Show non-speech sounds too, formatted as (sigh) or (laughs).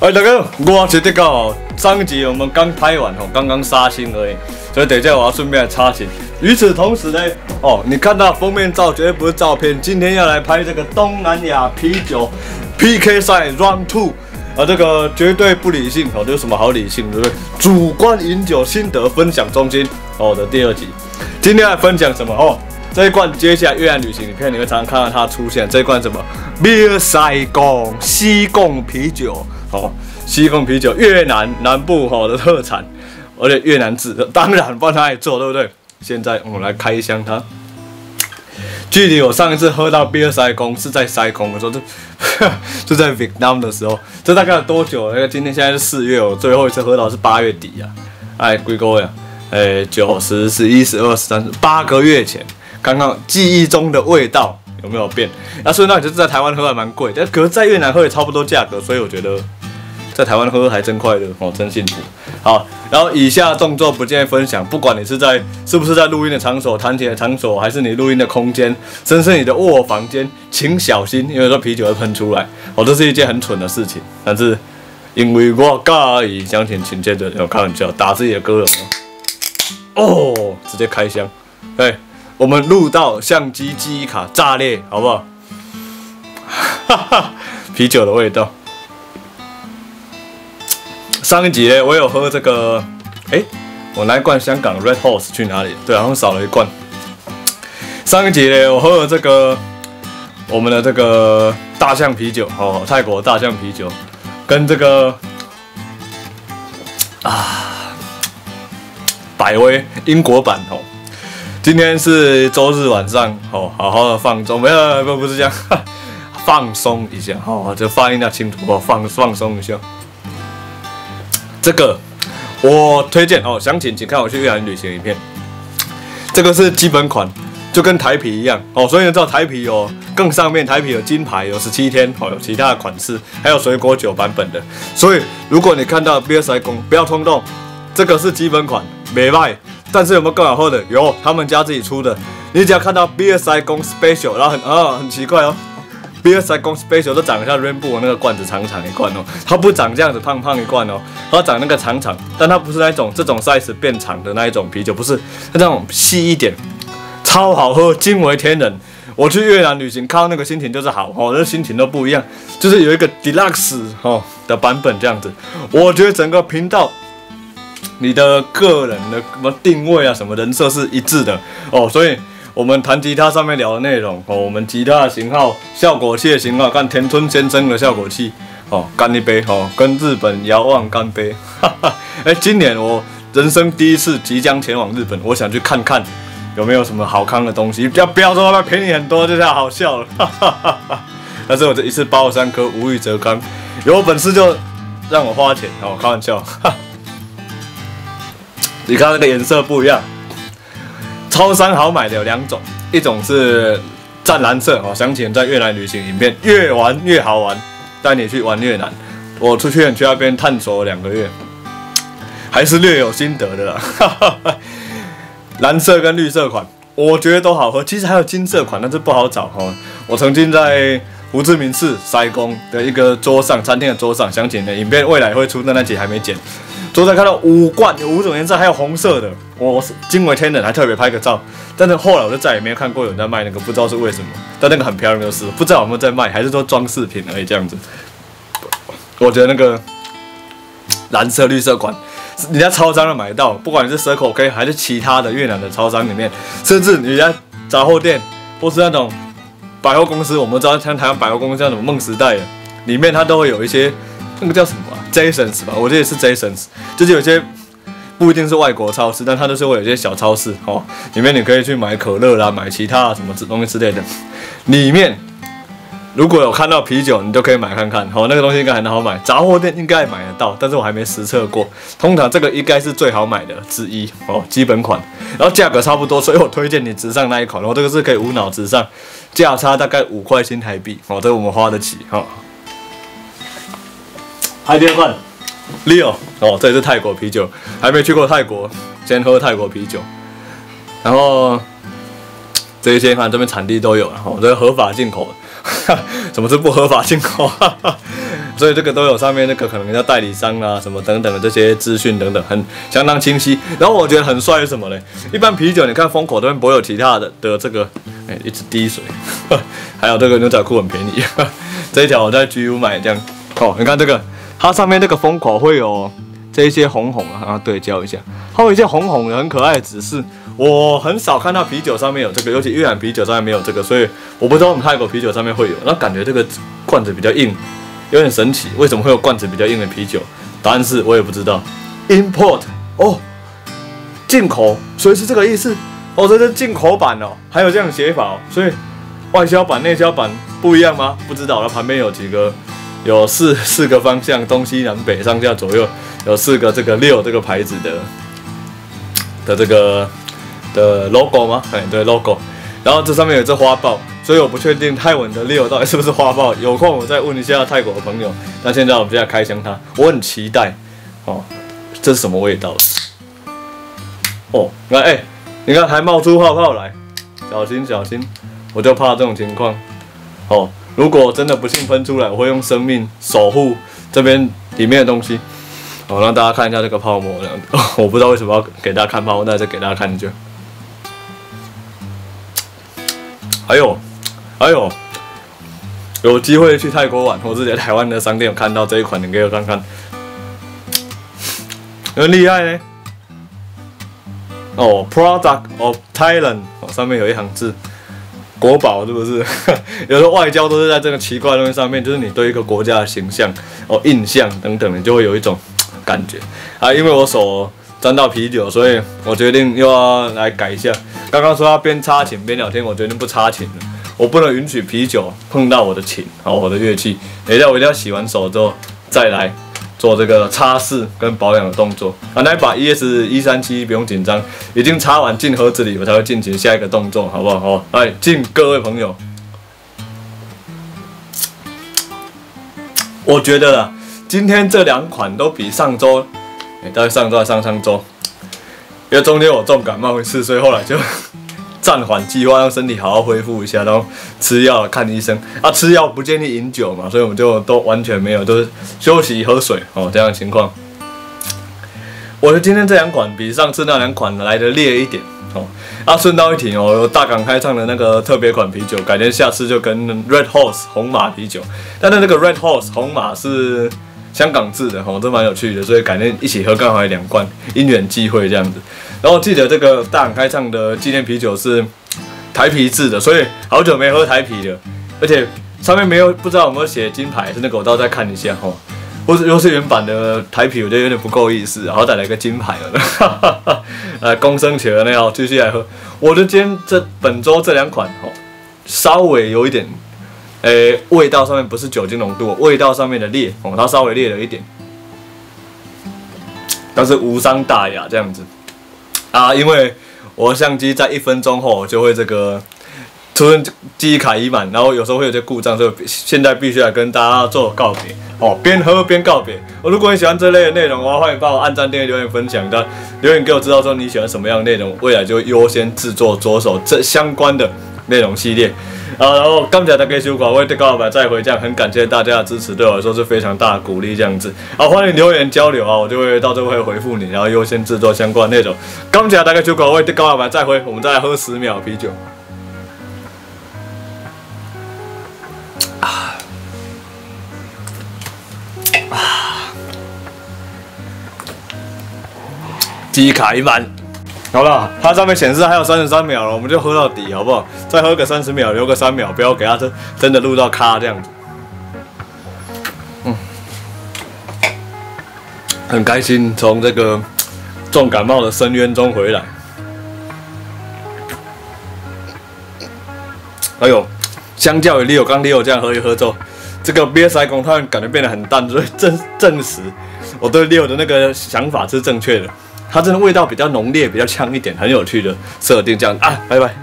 哎，大哥，我是这个上一集我们刚拍完哦，刚刚杀青而已，所以等一下我要顺便插旗。与此同时呢，哦，你看到封面照绝对不是照片，今天要来拍这个东南亚啤酒 PK 赛 Round Two，啊，这个绝对不理性哦，有什么好理性对不对？主观饮酒心得分享中心哦的第二集，今天来分享什么哦？这一罐接下来越南旅行影片你会常常看到它出现，这一罐什么？Beer Saigon 西贡啤酒。哦，西贡啤酒，越南南部哈的特产，而且越南制的，当然帮他也做，对不对？现在我们来开箱它。距离我上一次喝到 Beer 塞公是在塞公的时候，就 (laughs) 就在 Vietnam 的时候，这大概有多久？那个今天现在是四月，我最后一次喝到是八月底呀。哎，归各位啊，哎，九十、十一、十二、十三，八个月前，刚刚记忆中的味道有没有变？那所以那你就是在台湾喝还蛮贵，但可是在越南喝也差不多价格，所以我觉得。在台湾喝还真快乐哦，真幸福。好，然后以下动作不建议分享，不管你是在是不是在录音的场所、弹琴的场所，还是你录音的空间，甚至你的卧房间，请小心，因为说啤酒会喷出来哦，这是一件很蠢的事情。但是因为我介意，相信请接着要开玩笑，打自己的歌了哦，直接开箱。哎，我们录到相机记忆卡炸裂，好不好？哈哈，啤酒的味道。上一集呢，我有喝这个，哎，我那一罐香港 Red Horse 去哪里？对，好像少了一罐。上一集呢，我喝了这个我们的这个大象啤酒，哦，泰国大象啤酒，跟这个啊百威英国版哦。今天是周日晚上，哦，好好的放松，没有，不不是这样，放松一下，哦，就发音要清楚哦，放放松一下。这个我推荐哦，详情请看我去越南旅行影片。这个是基本款，就跟台啤一样哦，所以你知道台啤有更上面，台啤有金牌，有十七天哦，有其他的款式，还有水果酒版本的。所以如果你看到 B S I 公，不要冲动，这个是基本款，没卖。但是有没有更好喝的？有，他们家自己出的。你只要看到 B S I 公 s 工 Special，然后很啊很奇怪哦。Beer Saigon Special 都长得像 Rainbow 那个罐子长长一罐哦，它不长这样子胖胖一罐哦，它长那个长长，但它不是那种这种 size 变长的那一种啤酒，不是，它那种细一点，超好喝，惊为天人。我去越南旅行，看到那个心情就是好哦，那心情都不一样，就是有一个 Deluxe 哦的版本这样子。我觉得整个频道，你的个人的什么定位啊，什么人设是一致的哦，所以。我们弹吉他上面聊的内容哦，我们吉他的型号、效果器的型号，看田村先生的效果器哦，干一杯哦，跟日本遥望干杯，哈哈！哎，今年我人生第一次即将前往日本，我想去看看有没有什么好康的东西，不要不要说它便宜很多，就这样好笑了，哈哈哈哈！但是我这一次包三颗，无欲则刚，有本事就让我花钱哦，开玩笑，哈！(laughs) 你看那个颜色不一样。超商好买的有两种，一种是湛蓝色哦，想起在越南旅行影片，越玩越好玩，带你去玩越南。我出去去那边探索两个月，还是略有心得的啦。蓝色跟绿色款，我觉得都好喝。其实还有金色款，但是不好找哈。我曾经在胡志明市塞工的一个桌上，餐厅的桌上，想起的影片未来会出但那集还没剪。昨天看到五罐，有五种颜色，还有红色的，我是惊为天人，还特别拍个照。但是后来我就再也没有看过有人在卖那个，不知道是为什么。但那个很漂亮，就是不知道有没有在卖，还是说装饰品而已这样子。我觉得那个蓝色、绿色款，你在超商都买得到，不管你是 Circle K 还是其他的越南的超商里面，甚至你在杂货店或是那种百货公司，我们知道像台湾百货公司叫什么梦时代，里面它都会有一些那个叫什么？Jasons 吧，我这也是 Jasons，就是有些不一定是外国超市，但它都是会有些小超市哦，里面你可以去买可乐啦，买其他什么东西之类的。里面如果有看到啤酒，你都可以买看看，哦，那个东西应该很好买，杂货店应该买得到，但是我还没实测过。通常这个应该是最好买的之一哦，基本款，然后价格差不多，所以我推荐你直上那一款，然后这个是可以无脑直上，价差大概五块新台币，哦，这个我们花得起哈。海天饭，Leo 哦，这也是泰国啤酒，还没去过泰国，先喝泰国啤酒。然后这一些看这边产地都有，然后这合法进口。(laughs) 什么是不合法进口？(laughs) 所以这个都有上面那个可能叫代理商啊什么等等的这些资讯等等，很相当清晰。然后我觉得很帅是什么嘞？一般啤酒你看封口这边不会有其他的的这个，哎，一直滴水，(laughs) 还有这个牛仔裤很便宜，这一条我在 GU 买这样。哦，你看这个，它上面那个封口会有这一些红红啊，对焦一下，它有一些红红的很可爱的指示。我很少看到啤酒上面有这个，尤其越南啤酒上面没有这个，所以我不知道我们泰国啤酒上面会有。那感觉这个罐子比较硬，有点神奇。为什么会有罐子比较硬的啤酒？答案是我也不知道。Import 哦，进口，所以是这个意思。哦，这是进口版哦，还有这样写法哦。所以外销版、内销版不一样吗？不知道。它旁边有几个，有四四个方向，东西南北上下左右，有四个这个六这个牌子的的这个。的 logo 吗？哎，对 logo，然后这上面有只花豹，所以我不确定泰文的六到底是不是花豹。有空我再问一下泰国的朋友。那现在我们就要开箱它，我很期待。哦，这是什么味道？哦，你看，哎，你看还冒出泡泡来，小心小心，我就怕这种情况。哦，如果真的不幸喷出来，我会用生命守护这边里面的东西。好，让大家看一下这个泡沫，这样子。(laughs) 我不知道为什么要给大家看泡沫，那再给大家看就。还有，还有，有机会去泰国玩，或者在台湾的商店有看到这一款，你给我看看，很厉害呢。哦，Product of Thailand，上面有一行字，国宝是不是？(laughs) 有时候外交都是在这个奇怪的东西上面，就是你对一个国家的形象、哦印象等等，你就会有一种感觉啊。因为我手。沾到啤酒，所以我决定又要来改一下。刚刚说要边插琴边聊天，我决定不插琴了。我不能允许啤酒碰到我的琴，好，我的乐器。等一下我一定要洗完手之后再来做这个擦拭跟保养的动作。啊，那把 ES 一三七不用紧张，已经擦完进盒子里，我才会进行下一个动作，好不好？好，来敬各位朋友。我觉得，今天这两款都比上周。大概上周、上上周，因为中间我重感冒一次，所以后来就暂缓计划，让身体好好恢复一下，然后吃药、看医生。啊，吃药不建议饮酒嘛，所以我们就都完全没有，都是休息、喝水哦这样情况。我觉得今天这两款比上次那两款来的烈一点哦。啊，顺道一提哦，大港开唱的那个特别款啤酒，改天下次就跟 Red Horse 红马啤酒。但是那个 Red Horse 红马是。香港制的，哦，这蛮有趣的，所以改天一起喝，刚好有两罐，因缘际会这样子。然后记得这个大港开唱的纪念啤酒是台啤制的，所以好久没喝台啤了，而且上面没有不知道有没有写金牌，是那个我到再看一下哈。或是又是原版的台啤，我觉得有点不够意思，好歹来个金牌了。来，(laughs) 公升起来，那好，继续来喝。我的今天这本周这两款，哦，稍微有一点。诶，味道上面不是酒精浓度，味道上面的烈哦，它稍微烈了一点，但是无伤大雅这样子啊。因为我相机在一分钟后就会这个出现记忆卡已满，然后有时候会有些故障，所以现在必须要跟大家做告别哦，边喝边告别。我如果你喜欢这类的内容，的话欢迎帮我按赞、订阅、留言、分享的，留言给我知道说你喜欢什么样的内容，未来就优先制作着手这相关的内容系列。好，然后刚才的给修稿，为对高老板再回这样，很感谢大家的支持，对我来说是非常大的鼓励。这样子，好，欢迎留言交流啊，我就会到这会回复你，然后优先制作相关内容。刚才大概修稿，为对高老板再回，我们再喝十秒啤酒。啊啊，记忆卡一满。好了，它上面显示还有三十三秒了，我们就喝到底，好不好？再喝个三十秒，留个三秒，不要给它真真的录到咔这样子。嗯，很开心从这个重感冒的深渊中回来。哎呦，相较于 Leo 刚 Leo 这样喝一喝之后，这个 B S I 公突然感觉变得很淡，所以证证实我对 Leo 的那个想法是正确的。它真的味道比较浓烈，比较呛一点，很有趣的设定。这样啊，拜拜。